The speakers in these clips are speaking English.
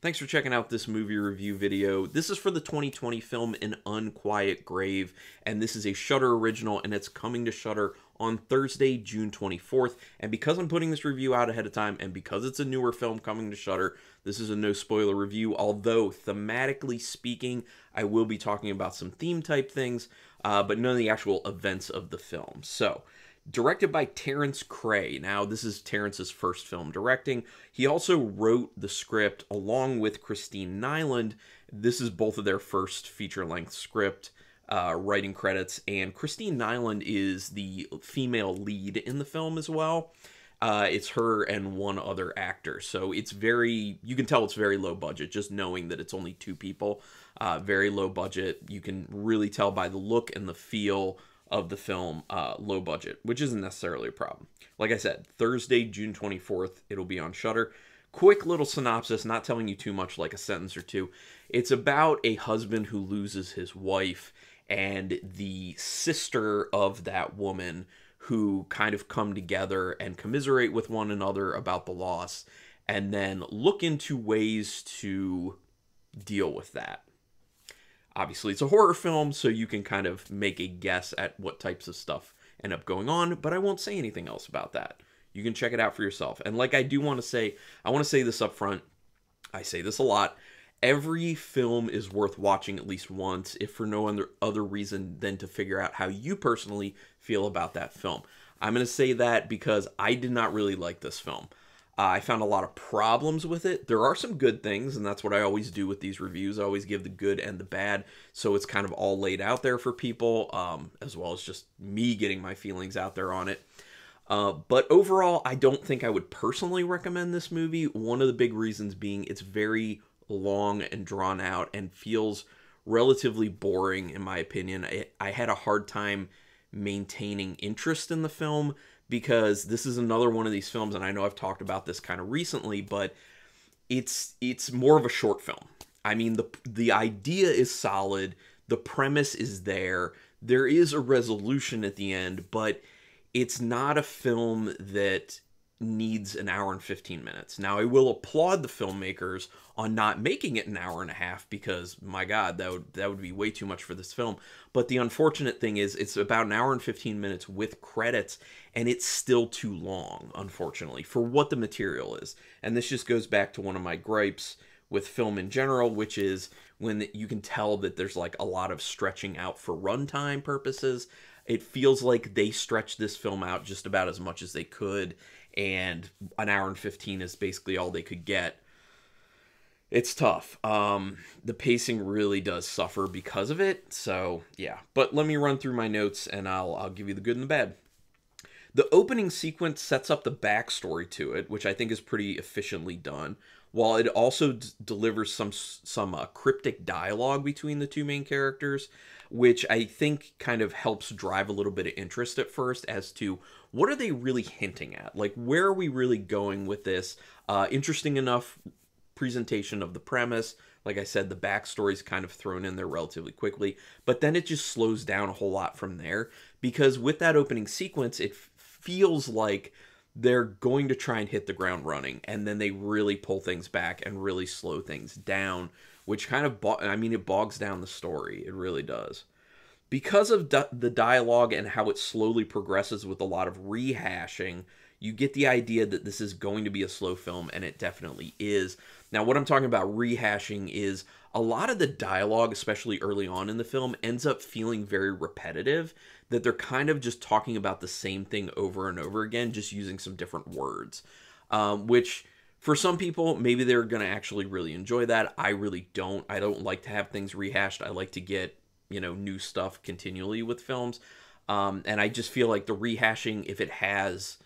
Thanks for checking out this movie review video. This is for the 2020 film An Unquiet Grave, and this is a Shudder original, and it's coming to Shudder on Thursday, June 24th. And because I'm putting this review out ahead of time, and because it's a newer film coming to Shudder, this is a no spoiler review. Although thematically speaking, I will be talking about some theme type things, uh, but none of the actual events of the film. So directed by Terence Krey. Now, this is Terence's first film directing. He also wrote the script along with Christine Nyland. This is both of their first feature length script uh, writing credits, and Christine Nyland is the female lead in the film as well. Uh, it's her and one other actor, so it's very you can tell it's very low budget just knowing that it's only two people. Uh, very low budget. You can really tell by the look and the feel of the film uh, low budget, which isn't necessarily a problem. Like I said, Thursday, June 24th, it'll be on Shudder. Quick little synopsis, not telling you too much, like a sentence or two. It's about a husband who loses his wife and the sister of that woman who kind of come together and commiserate with one another about the loss and then look into ways to deal with that obviously it's a horror film, so you can kind of make a guess at what types of stuff end up going on, but I won't say anything else about that. You can check it out for yourself. And like I do want to say, I want to say this up front. I say this a lot. Every film is worth watching at least once, if for no other reason than to figure out how you personally feel about that film. I'm going to say that because I did not really like this film. Uh, I found a lot of problems with it. There are some good things, and that's what I always do with these reviews. I always give the good and the bad, so it's kind of all laid out there for people, um, as well as just me getting my feelings out there on it. Uh, but overall, I don't think I would personally recommend this movie. One of the big reasons being it's very long and drawn out and feels relatively boring, in my opinion. I, I had a hard time maintaining interest in the film because this is another one of these films and I know I've talked about this kind of recently but it's it's more of a short film. I mean the the idea is solid, the premise is there. There is a resolution at the end, but it's not a film that needs an hour and 15 minutes. Now, I will applaud the filmmakers on not making it an hour and a half because my god, that would that would be way too much for this film. But the unfortunate thing is it's about an hour and 15 minutes with credits and it's still too long, unfortunately, for what the material is. And this just goes back to one of my gripes with film in general, which is when you can tell that there's like a lot of stretching out for runtime purposes. It feels like they stretched this film out just about as much as they could and an hour and 15 is basically all they could get. It's tough. Um, the pacing really does suffer because of it. So yeah, but let me run through my notes and I'll I'll give you the good and the bad. The opening sequence sets up the backstory to it, which I think is pretty efficiently done, while it also d- delivers some some uh, cryptic dialogue between the two main characters, which I think kind of helps drive a little bit of interest at first as to what are they really hinting at? Like, where are we really going with this? Uh, interesting enough presentation of the premise. Like I said, the backstory is kind of thrown in there relatively quickly, but then it just slows down a whole lot from there because with that opening sequence, it f- feels like they're going to try and hit the ground running, and then they really pull things back and really slow things down, which kind of, bo- I mean, it bogs down the story. It really does because of di- the dialogue and how it slowly progresses with a lot of rehashing, you get the idea that this is going to be a slow film, and it definitely is. Now, what I'm talking about rehashing is a lot of the dialogue, especially early on in the film, ends up feeling very repetitive, that they're kind of just talking about the same thing over and over again, just using some different words, um, which for some people maybe they're going to actually really enjoy that. I really don't. I don't like to have things rehashed. I like to get you know new stuff continually with films. Um, and i just feel like the rehashing if it has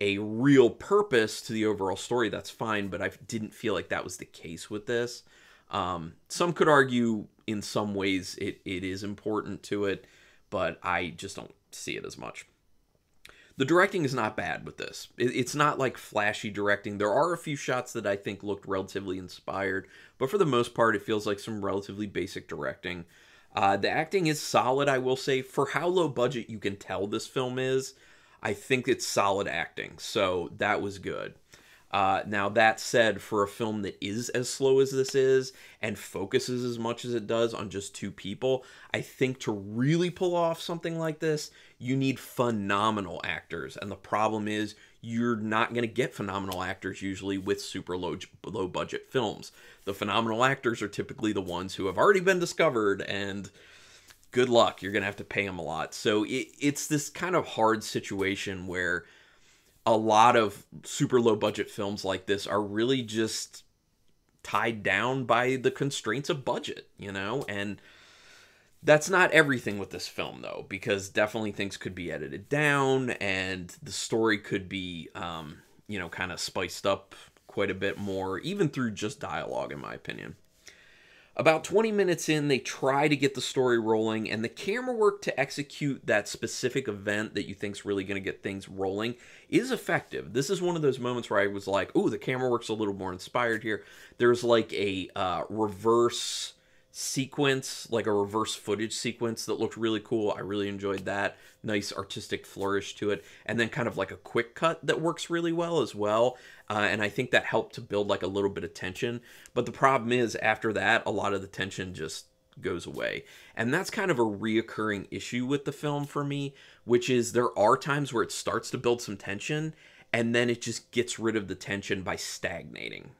a real purpose to the overall story that's fine but i didn't feel like that was the case with this. Um, some could argue in some ways it, it is important to it but i just don't see it as much the directing is not bad with this. It's not like flashy directing. There are a few shots that I think looked relatively inspired, but for the most part, it feels like some relatively basic directing. Uh, the acting is solid, I will say. For how low budget you can tell this film is, I think it's solid acting. So that was good. Uh, now, that said, for a film that is as slow as this is and focuses as much as it does on just two people, I think to really pull off something like this, you need phenomenal actors. And the problem is, you're not going to get phenomenal actors usually with super low, low budget films. The phenomenal actors are typically the ones who have already been discovered and good luck. You're going to have to pay them a lot. So it, it's this kind of hard situation where a lot of super low budget films like this are really just tied down by the constraints of budget, you know? And that's not everything with this film though, because definitely things could be edited down and the story could be um, you know, kind of spiced up quite a bit more, even through just dialogue, in my opinion. About 20 minutes in, they try to get the story rolling, and the camera work to execute that specific event that you think is really going to get things rolling is effective. This is one of those moments where I was like, oh, the camera work's a little more inspired here. There's like a uh, reverse sequence, like a reverse footage sequence that looked really cool. I really enjoyed that. Nice artistic flourish to it. And then kind of like a quick cut that works really well as well. Uh, and I think that helped to build like a little bit of tension. But the problem is, after that, a lot of the tension just goes away. And that's kind of a reoccurring issue with the film for me, which is there are times where it starts to build some tension and then it just gets rid of the tension by stagnating.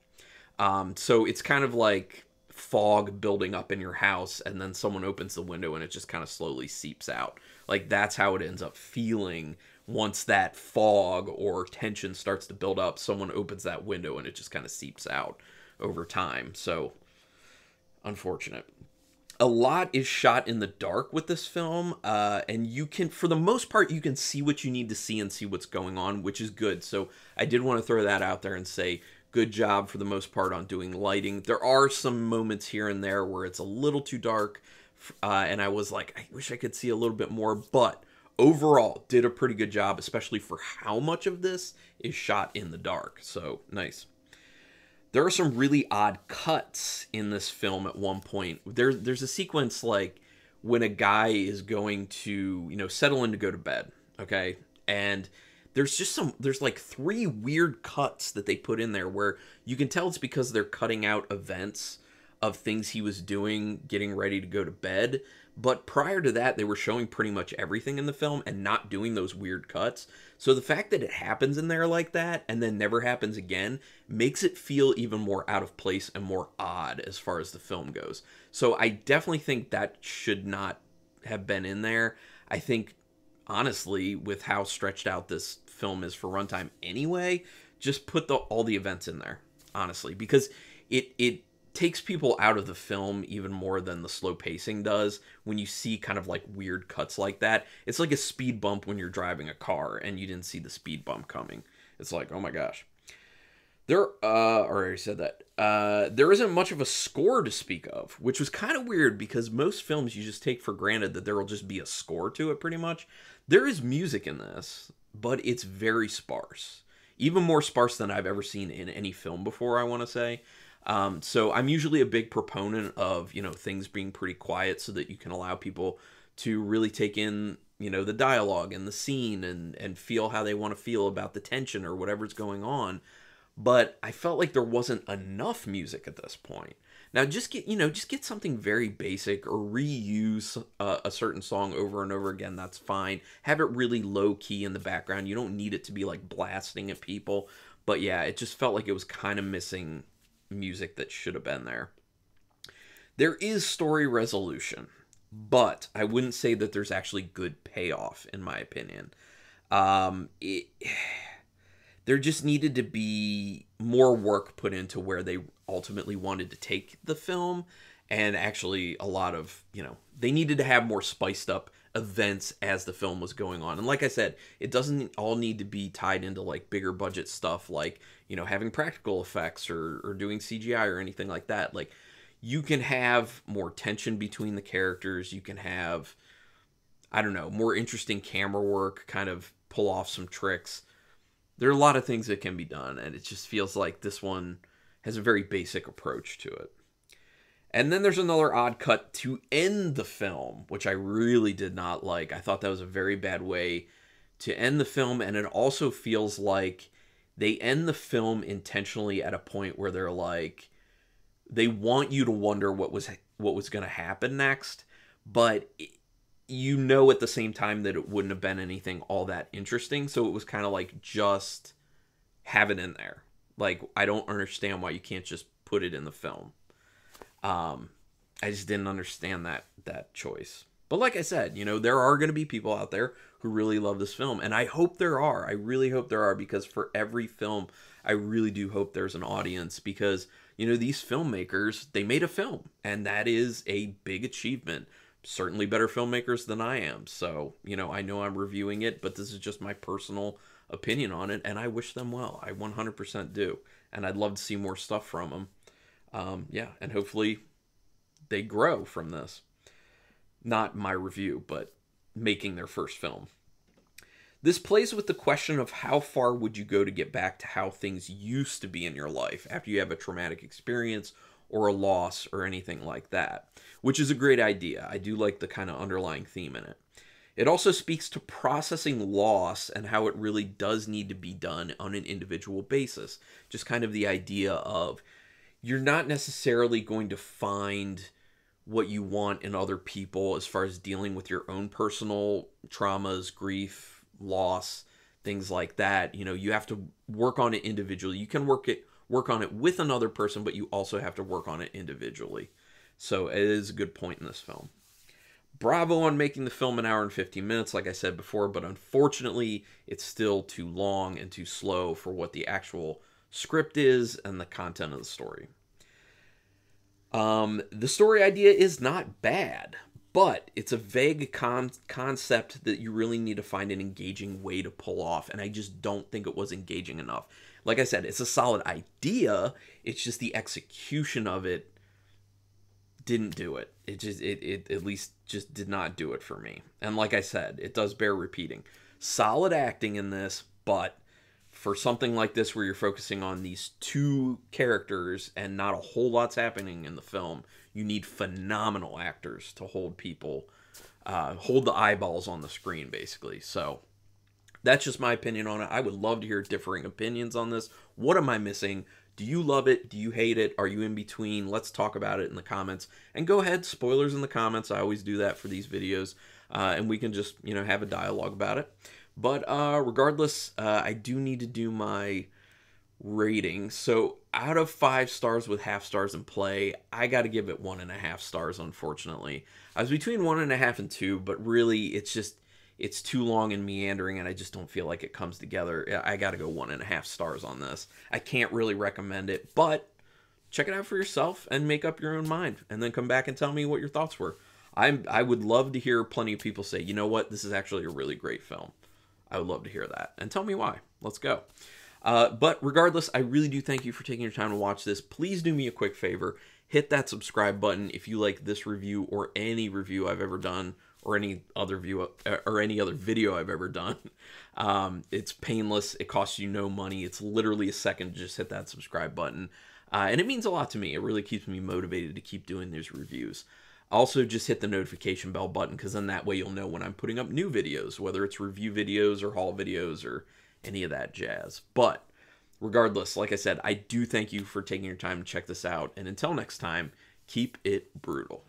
Um, so it's kind of like fog building up in your house and then someone opens the window and it just kind of slowly seeps out. Like that's how it ends up feeling once that fog or tension starts to build up. Someone opens that window and it just kind of seeps out over time. So unfortunate. A lot is shot in the dark with this film, uh, and you can, for the most part, you can see what you need to see and see what's going on, which is good. So I did want to throw that out there and say good job for the most part on doing lighting. There are some moments here and there where it's a little too dark, uh, and I was like, I wish I could see a little bit more, but overall, did a pretty good job, especially for how much of this is shot in the dark. So nice. There are some really odd cuts in this film at one point. There, there's a sequence like when a guy is going to, you know, settle in to go to bed, okay? And there's just some there's like three weird cuts that they put in there where you can tell it's because they're cutting out events of things he was doing getting ready to go to bed. But prior to that they were showing pretty much everything in the film and not doing those weird cuts. So the fact that it happens in there like that and then never happens again makes it feel even more out of place and more odd as far as the film goes. So i definitely think that should not have been in there. I think honestly with how stretched out this film is for runtime anyway, just put the all the events in there, honestly, because it it takes people out of the film even more than the slow pacing does when you see kind of like weird cuts like that. It's like a speed bump when you're driving a car and you didn't see the speed bump coming. It's like, oh my gosh. There, uh, I already said that. Uh, there isn't much of a score to speak of, which was kind of weird because most films you just take for granted that there will just be a score to it pretty much. There is music in this but it's very sparse. Even more sparse than I've ever seen in any film before, I want to say. Um, so I'm usually a big proponent of, you know, things being pretty quiet so that you can allow people to really take in, you know, the dialogue and the scene and, and feel how they want to feel about the tension or whatever's going on. But I felt like there wasn't enough music at this point. Now, just get you know, just get something very basic or reuse uh, a certain song over and over again. That's fine. Have it really low key in the background. You don't need it to be like blasting at people. But yeah, it just felt like it was kind of missing music that should have been there. There is story resolution, but I wouldn't say that there's actually good payoff, in my opinion. Um, it, there just needed to be more work put into where they ultimately wanted to take the film. And actually a lot of you know they needed to have more spiced up events as the film was going on. And like i said it doesn't all need to be tied into like bigger budget stuff like you know having practical effects or, or doing cgi or anything like that. Like you can have more tension between the characters. You can have i don't know more interesting camera work kind of pull off some tricks there are a lot of things that can be done and it just feels like this one has a very basic approach to it. And then there's another odd cut to end the film, which I really did not like. I thought that was a very bad way to end the film, and it also feels like they end the film intentionally at a point where they're like they want you to wonder what was what was going to happen next, but you know at the same time that it wouldn't have been anything all that interesting, so it was kind of like just have it in there. Like I don't understand why you can't just put it in the film. Um I just didn't understand that that choice. But like I said, you know, there are going to be people out there who really love this film, and I hope there are. I really hope there are because for every film, I really do hope there's an audience because you know these filmmakers they made a film, and that is a big achievement. Certainly better filmmakers than I am. So you know, I know I'm reviewing it, but this is just my personal opinion on it, and I wish them well. I 100% do, and I'd love to see more stuff from them. Um, yeah, and hopefully they grow from this. Not my review, but making their first film. This plays with the question of how far would you go to get back to how things used to be in your life after you have a traumatic experience or a loss or anything like that, which is a great idea. I do like the kind of underlying theme in it. It also speaks to processing loss and how it really does need to be done on an individual basis. Just kind of the idea of you're not necessarily going to find what you want in other people as far as dealing with your own personal traumas, grief, loss, things like that. You know, you have to work on it individually. You can work it work on it with another person, but you also have to work on it individually. So it is a good point in this film. Bravo on making the film an hour and 15 minutes, like I said before, but unfortunately, it's still too long and too slow for what the actual script is and the content of the story. Um, the story idea is not bad, but it's a vague con- concept that you really need to find an engaging way to pull off, and I just don't think it was engaging enough. Like I said, it's a solid idea. It's just the execution of it didn't do it. It just it, it at least just did not do it for me. And like I said, it does bear repeating. Solid acting in this, but for something like this where you're focusing on these two characters and not a whole lot's happening in the film, you need phenomenal actors to hold people, uh, hold the eyeballs on the screen, basically. So that's just my opinion on it. I would love to hear differing opinions on this. What am I missing? Do you love it? Do you hate it? Are you in between? Let's talk about it in the comments. And go ahead, spoilers in the comments. I always do that for these videos. Uh, and we can just, you know, have a dialogue about it. But uh, regardless, uh, I do need to do my rating. So out of five stars with half stars in play, I got to give it one and a half stars. Unfortunately, I was between one and a half and two, but really, it's just it's too long and meandering, and I just don't feel like it comes together. I got to go one and a half stars on this. I can't really recommend it, but check it out for yourself and make up your own mind, and then come back and tell me what your thoughts were. I I would love to hear plenty of people say, you know what, this is actually a really great film. I would love to hear that. And tell me why. Let's go. Uh, but regardless, I really do thank you for taking your time to watch this. Please do me a quick favor. Hit that subscribe button if you like this review or any review I've ever done or any other view uh, or any other video I've ever done. Um, it's painless. It costs you no money. It's literally a second to just hit that subscribe button. Uh, and it means a lot to me. It really keeps me motivated to keep doing these reviews. Also, just hit the notification bell button because then that way you'll know when I'm putting up new videos, whether it's review videos or haul videos or any of that jazz. But regardless, like I said, I do thank you for taking your time to check this out. And until next time, keep it brutal.